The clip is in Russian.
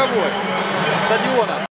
Мировой стадиона.